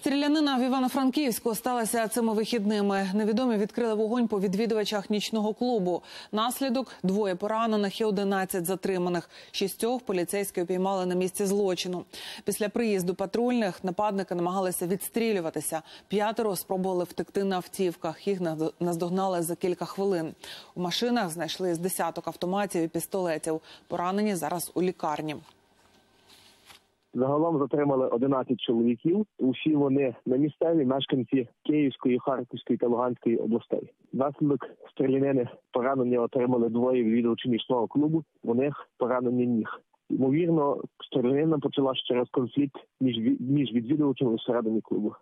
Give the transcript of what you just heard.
Стрілянина в Івано-Франківську сталася цими вихідними. Невідомі відкрили вогонь по відвідувачах нічного клубу. Наслідок двоє поранених і 11 затриманих. Шістьох поліцейські опіймали на місці злочину. Після приїзду патрульних нападники намагалися відстрілюватися. П'ятеро спробували втекти на автівках. Їх наздо- наздогнали за кілька хвилин. У машинах знайшли з десяток автоматів і пістолетів. Поранені зараз у лікарні. Загалом затримали 11 чоловіків. Усі вони на місцеві мешканці Київської, Харківської та Луганської областей. Внаслідок стрілянини поранення отримали двоє відвідувачів нічного клубу. У них поранення ніг. Ймовірно, стрілянина почалася через конфлікт між між відвідувачами всередині клубу.